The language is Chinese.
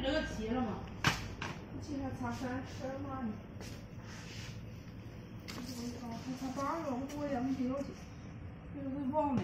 这个题了嘛。今天差三十码呢。我操，还差八个，我也没听了，我都忘了。